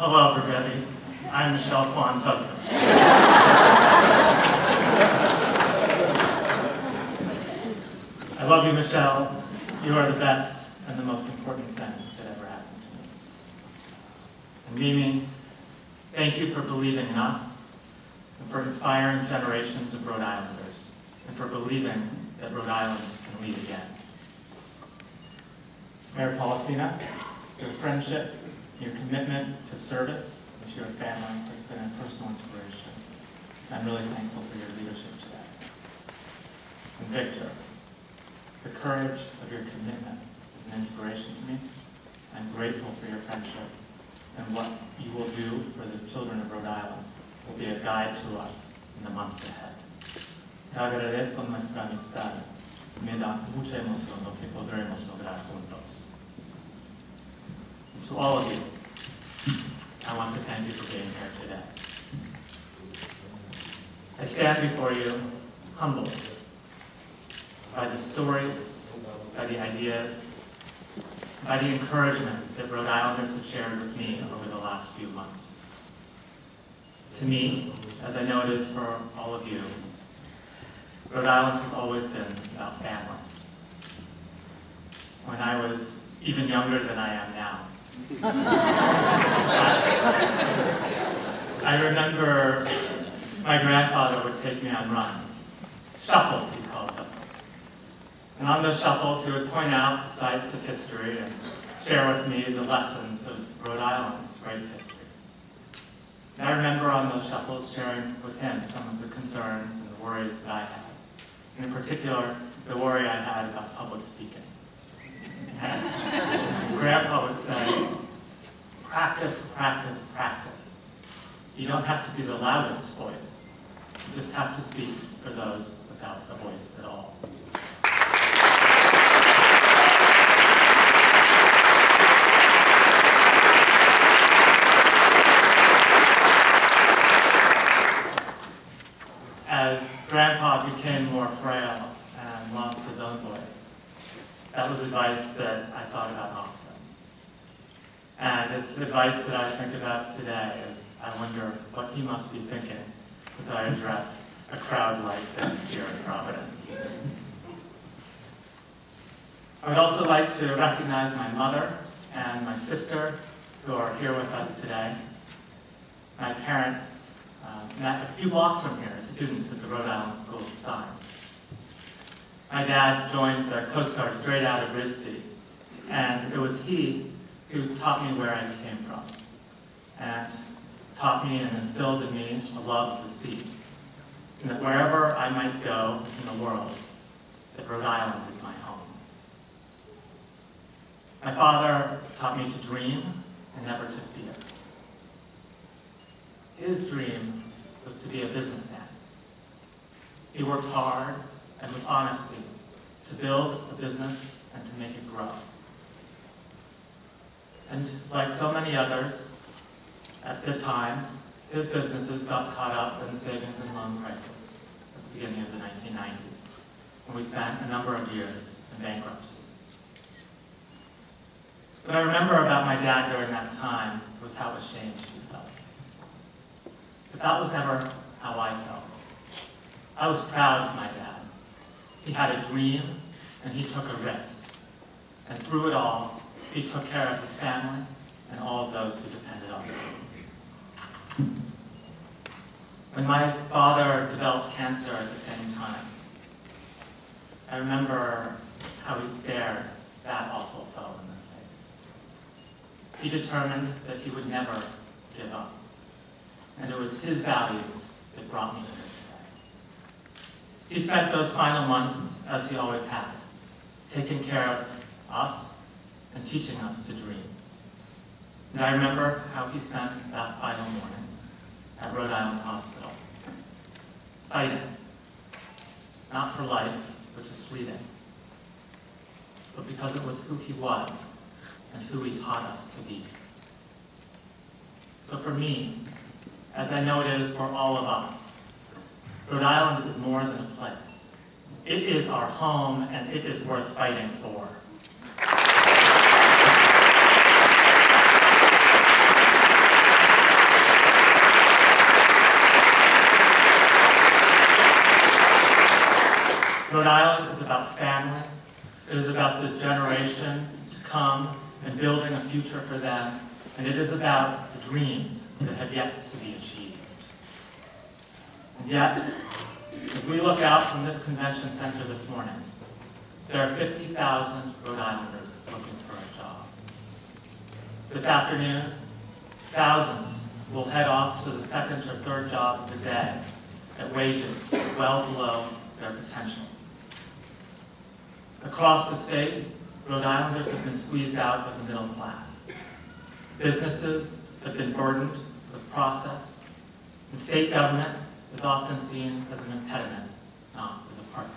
Hello, everybody. I'm Michelle Kwan's husband. I love you, Michelle. You are the best and the most important thing that ever happened to me. And Mimi, thank you for believing in us and for inspiring generations of Rhode Islanders and for believing that Rhode Island can lead again. Mayor Polisena, your friendship, your commitment to service and to your family has been a personal inspiration. I'm really thankful for your leadership today. And Victor, the courage of your commitment is an inspiration to me. I'm grateful for your friendship and what you will do for the children of Rhode Island will be a guide to us in the months ahead. Te agradezco nuestra amistad. Me da mucha emoción lo que podremos lograr juntos. To all of you, I want to thank you for being here today. I stand before you humbled by the stories, by the ideas, by the encouragement that Rhode Islanders have shared with me over the last few months. To me, as I know it is for all of you, Rhode Island has always been about family. When I was even younger than I am now, I remember my grandfather would take me on runs, shuffles he called them. And on those shuffles he would point out sites of history and share with me the lessons of Rhode Island's great history. And I remember on those shuffles sharing with him some of the concerns and the worries that I had. And in particular, the worry I had about public speaking. And Grandpa would say, practice, practice. You don't have to be the loudest voice. You just have to speak for those without a voice at all. As Grandpa became more frail and lost his own voice, that was advice that I thought about often. Advice that I think about today is I wonder what he must be thinking as I address a crowd like this here in Providence. I would also like to recognize my mother and my sister who are here with us today. My parents uh, met a few blocks from here as students at the Rhode Island School of Science. My dad joined the Coast Guard straight out of RISD, and it was he who taught me where I came from and taught me and instilled in me a love of the sea. And that wherever I might go in the world, that Rhode Island is my home. My father taught me to dream and never to fear. His dream was to be a businessman. He worked hard and with honesty to build a business and to make it grow. And like so many others, at the time, his businesses got caught up in the savings and loan crisis at the beginning of the 1990s, And we spent a number of years in bankruptcy. What I remember about my dad during that time was how ashamed he felt. But that was never how I felt. I was proud of my dad. He had a dream, and he took a risk. And through it all, he took care of his family and all of those who depended on him. When my father developed cancer at the same time, I remember how he stared that awful foe in the face. He determined that he would never give up. And it was his values that brought me here today. He spent those final months, as he always had, taking care of us and teaching us to dream. And I remember how he spent that final morning at Rhode Island Hospital, fighting, not for life, but just leading, but because it was who he was and who he taught us to be. So for me, as I know it is for all of us, Rhode Island is more than a place. It is our home, and it is worth fighting for. About family. It is about the generation to come and building a future for them, and it is about the dreams that have yet to be achieved. And yet, as we look out from this convention center this morning, there are 50,000 Rhode Islanders looking for a job. This afternoon, thousands will head off to the second or third job of the day at wages well below their potential. Across the state, Rhode Islanders have been squeezed out of the middle class. Businesses have been burdened with process, and state government is often seen as an impediment, not as a partner.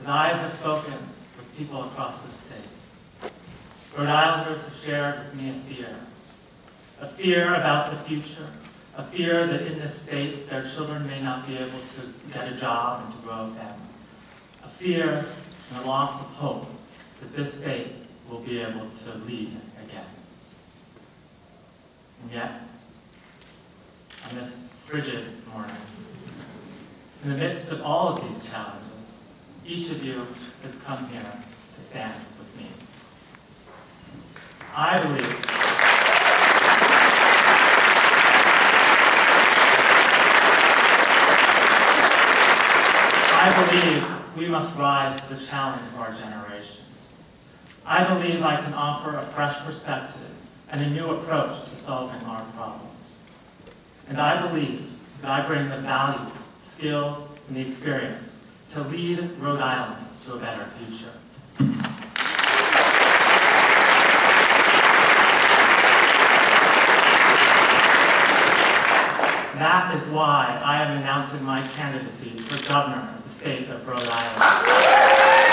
As I have spoken with people across the state, Rhode Islanders have shared with me a fear. A fear about the future, a fear that in this state their children may not be able to get a job and to grow a family. A fear and a loss of hope that this state will be able to lead again. And yet, on this frigid morning, in the midst of all of these challenges, each of you has come here to stand with me. I believe I believe we must rise to the challenge of our generation. I believe I can offer a fresh perspective and a new approach to solving our problems. And I believe that I bring the values, skills, and the experience to lead Rhode Island to a better future. That is why I am announcing my candidacy for governor of the state of Rhode Island.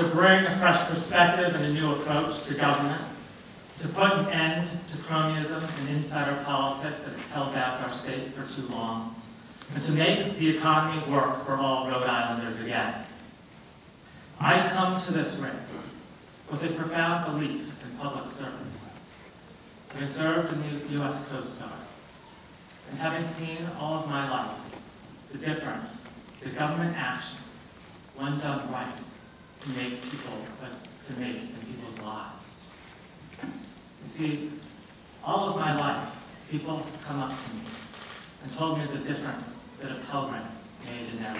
to bring a fresh perspective and a new approach to government, to put an end to cronyism and insider politics that have held back our state for too long, and to make the economy work for all Rhode Islanders again. I come to this race with a profound belief in public service. Having served in the U.S. Coast Guard, and having seen all of my life the difference that government action, when done right, can make people, uh, can make in people's lives. You see, all of my life, people have come up to me and told me the difference that a Pell Grant made in them.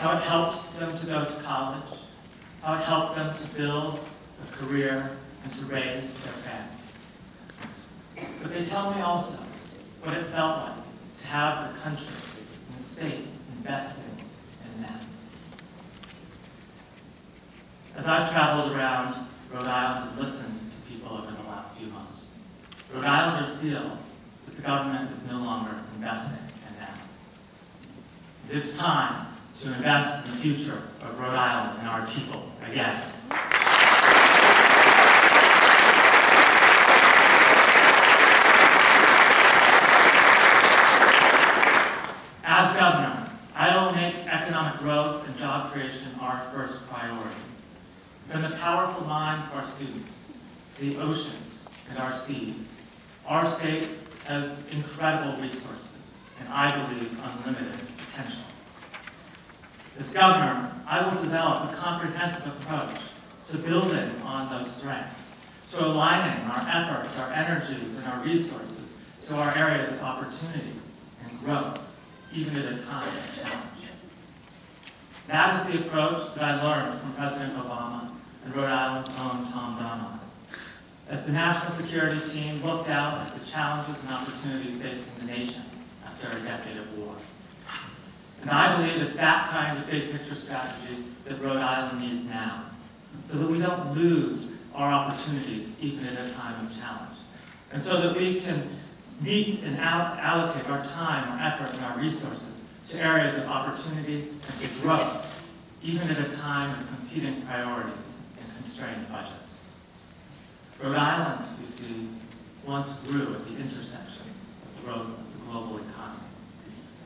How it helped them to go to college, how it helped them to build a career and to raise their family. But they tell me also what it felt like to have the country and the state investing in them. As I've traveled around Rhode Island and listened to people over the last few months, Rhode Islanders feel that the government is no longer investing in them. It's time to invest in the future of Rhode Island and our people again. As governor, I will make economic growth and job creation our first priority. From the powerful minds of our students to the oceans and our seas, our state has incredible resources and I believe unlimited potential. As governor, I will develop a comprehensive approach to building on those strengths, to aligning our efforts, our energies, and our resources to our areas of opportunity and growth, even at a time of challenge. That is the approach that I learned from President Obama and Rhode Island's own Tom Donilon. As the national security team looked out at the challenges and opportunities facing the nation after a decade of war. And I believe it's that kind of big picture strategy that Rhode Island needs now, so that we don't lose our opportunities even in a time of challenge. And so that we can meet and allocate our time, our effort, and our resources to areas of opportunity and to growth, even at a time of competing priorities constrained budgets. Rhode Island, you see, once grew at the intersection of the, road, of the global economy.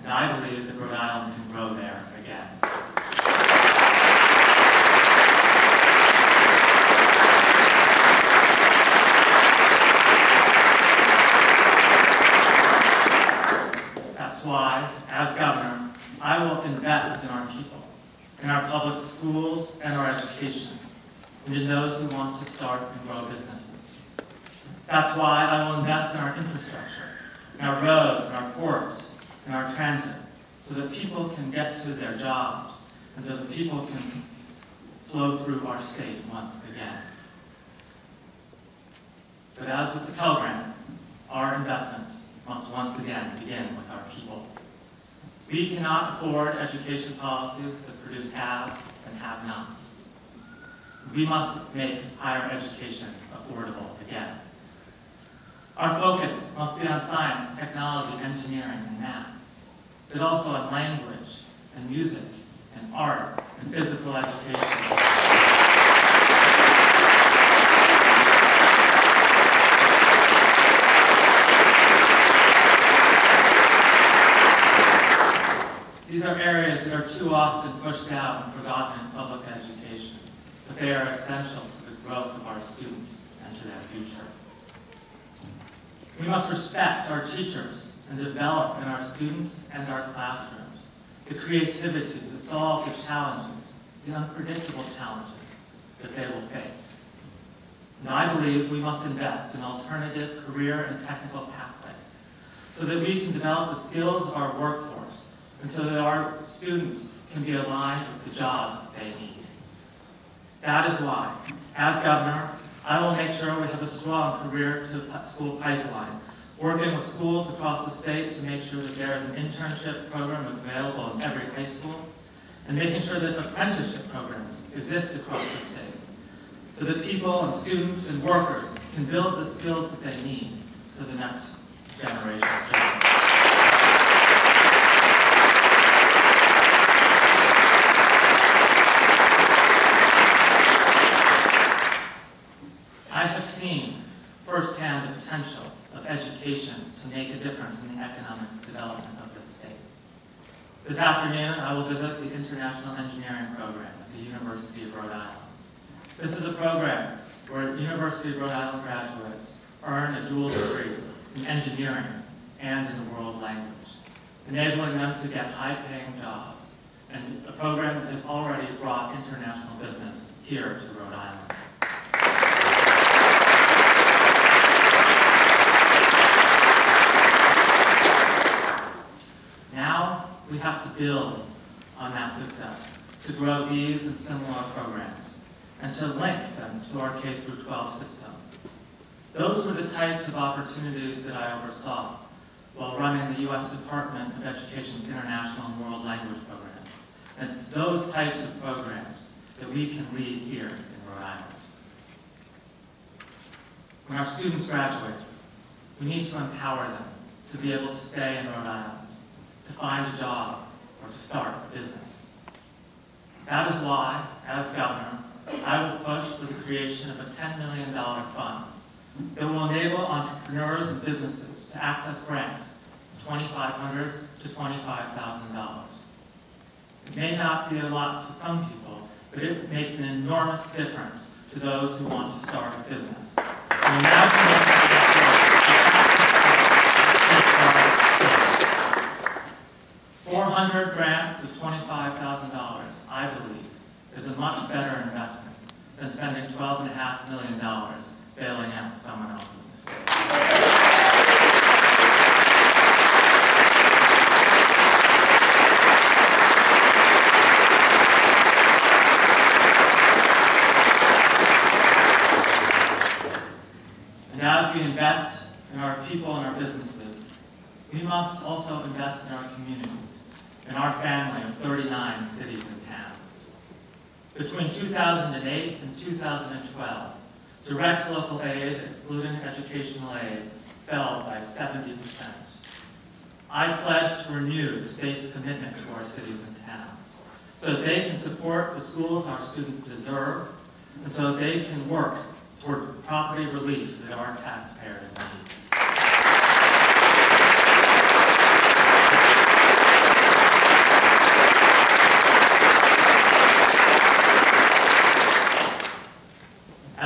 And I believe that Rhode Island can grow there again. That's why, as governor, I will invest in our people, in our public schools and our education, and in those who want to start and grow businesses. That's why I will invest in our infrastructure, in our roads, in our ports, in our transit, so that people can get to their jobs, and so that people can flow through our state once again. But as with the Pell Grant, our investments must once again begin with our people. We cannot afford education policies that produce haves and have-nots. We must make higher education affordable again. Our focus must be on science, technology, engineering, and math, but also on language and music and art and physical education. These are areas that are too often pushed out and forgotten in public education, they are essential to the growth of our students and to their future. We must respect our teachers and develop in our students and our classrooms the creativity to solve the challenges, the unpredictable challenges that they will face. And I believe we must invest in alternative career and technical pathways so that we can develop the skills of our workforce and so that our students can be aligned with the jobs they need. That is why, as governor, I will make sure we have a strong career to school pipeline, working with schools across the state to make sure that there is an internship program available in every high school, and making sure that apprenticeship programs exist across the state, so that people and students and workers can build the skills that they need for the next generation's jobs. I have seen firsthand the potential of education to make a difference in the economic development of this state. This afternoon, I will visit the International Engineering Program at the University of Rhode Island. This is a program where University of Rhode Island graduates earn a dual degree in engineering and in the world language, enabling them to get high-paying jobs, and a program that has already brought international business here to Rhode Island. Now, we have to build on that success to grow these and similar programs and to link them to our K through 12 system. Those were the types of opportunities that I oversaw while running the U.S. Department of Education's International and World Language Programs. And it's those types of programs that we can lead here in Rhode Island. When our students graduate, we need to empower them to be able to stay in Rhode Island to find a job or to start a business. That is why, as governor, I will push for the creation of a $10 million fund that will enable entrepreneurs and businesses to access grants of 2,500 to $25,000. It may not be a lot to some people, but it makes an enormous difference to those who want to start a business. And now Four hundred grants of $25,000, I believe, is a much better investment than spending $12.5 million bailing out someone else's mistake. And as we invest in our people and our businesses, we must also invest in our communities, in our family of 39 cities and towns. Between 2008 and 2012, direct local aid, excluding educational aid, fell by 70%. I pledge to renew the state's commitment to our cities and towns so that they can support the schools our students deserve and so they can work toward property relief that our taxpayers need.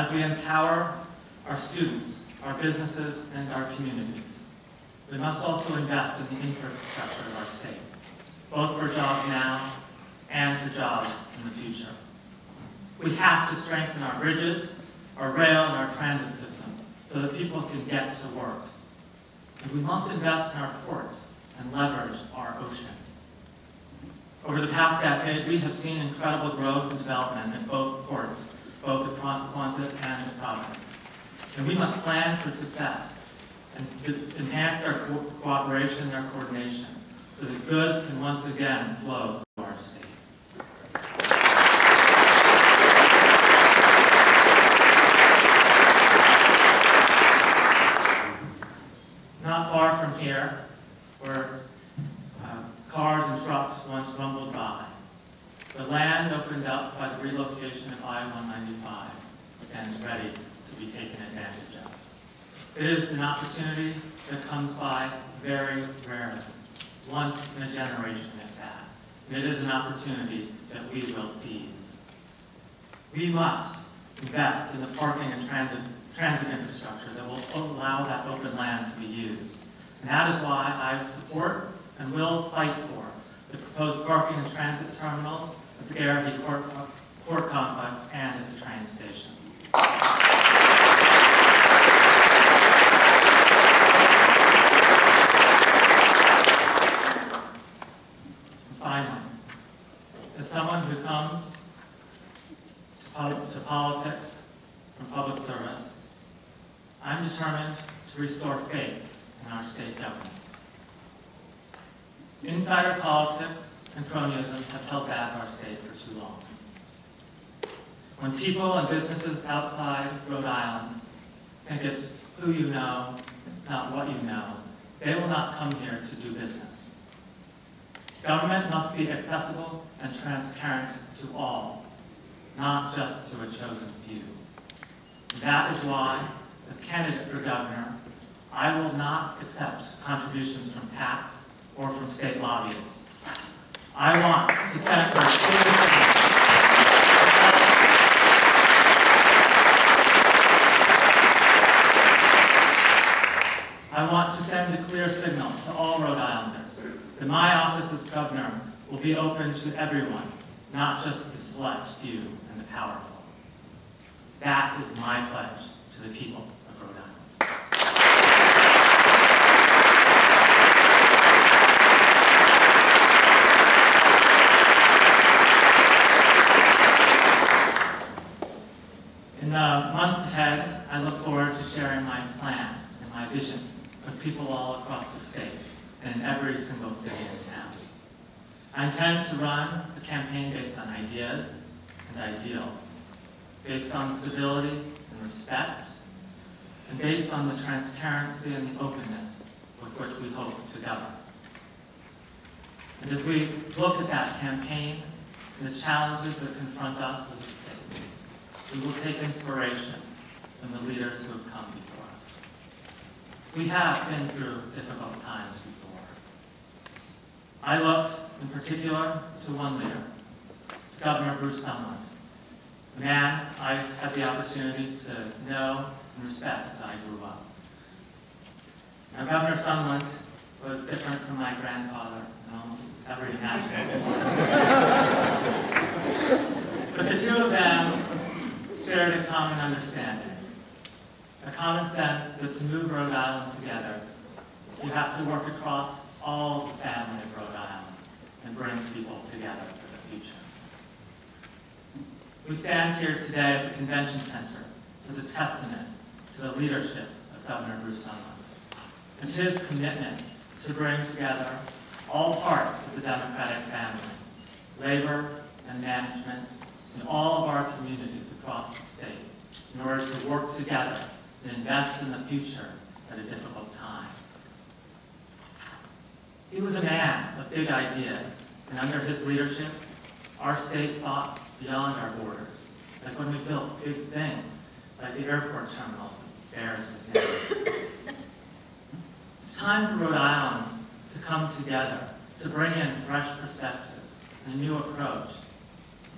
As we empower our students, our businesses, and our communities, we must also invest in the infrastructure of our state, both for jobs now and for jobs in the future. We have to strengthen our bridges, our rail, and our transit system so that people can get to work. And we must invest in our ports and leverage our ocean. Over the past decade, we have seen incredible growth and development in both ports, both at Quonset and the Providence. And we must plan for success and enhance our co- cooperation and our coordination so that goods can once again flow through our state. Not far from here, where uh, cars and trucks once rumbled by, the land opened up by the relocation of I-195 stands ready to be taken advantage of. It is an opportunity that comes by very rarely, once in a generation at that. And it is an opportunity that we will seize. We must invest in the parking and transit, transit infrastructure that will allow that open land to be used. And that is why I support and will fight for the proposed parking and transit terminals at the Garrahy Court, Court Complex and at the train station. Finally, as someone who comes to, pol- to politics from public service, I'm determined to restore faith in our state government. Insider politics and cronyism have held back our state for too long. People and businesses outside Rhode Island think it's who you know, not what you know, they will not come here to do business. Government must be accessible and transparent to all, not just to a chosen few. That is why, as candidate for governor, I will not accept contributions from PACs or from state lobbyists. I want to send a clear signal. I want to send a clear signal to all Rhode Islanders that my office as governor will be open to everyone, not just the select few and the powerful. That is my pledge to the people of Rhode Island. In the months ahead, I look forward to sharing my plan and my vision with people all across the state and in every single city and town. I intend to run a campaign based on ideas and ideals, based on civility and respect, and based on the transparency and the openness with which we hope to govern. And as we look at that campaign and the challenges that confront us as a state, we will take inspiration from the leaders who have come before us. We have been through difficult times before. I look in particular to one leader, Governor Bruce Sundlun, a man I had the opportunity to know and respect as I grew up. Now, Governor Sundlun was different from my grandfather in almost every imaginable way. But the two of them shared a common understanding, a common sense that to move Rhode Island together, you have to work across all the family of Rhode Island and bring people together for the future. We stand here today at the Convention Center as a testament to the leadership of Governor Bruce Sundlun and to his commitment to bring together all parts of the Democratic family, labor and management, in all of our communities across the state in order to work together and invest in the future at a difficult time. He was a man of big ideas, and under his leadership, our state thought beyond our borders, like when we built big things, like the airport terminal bears his name. It's time for Rhode Island to come together, to bring in fresh perspectives and a new approach,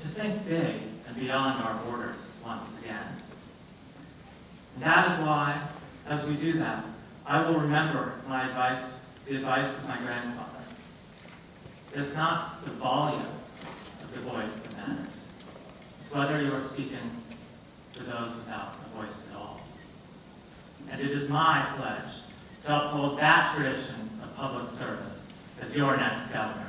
to think big and beyond our borders once again. And that is why, as we do that, I will remember my advice, the advice of my grandfather. It's not the volume of the voice that matters. It's whether you are speaking for those without a voice at all. And it is my pledge to uphold that tradition of public service as your next governor.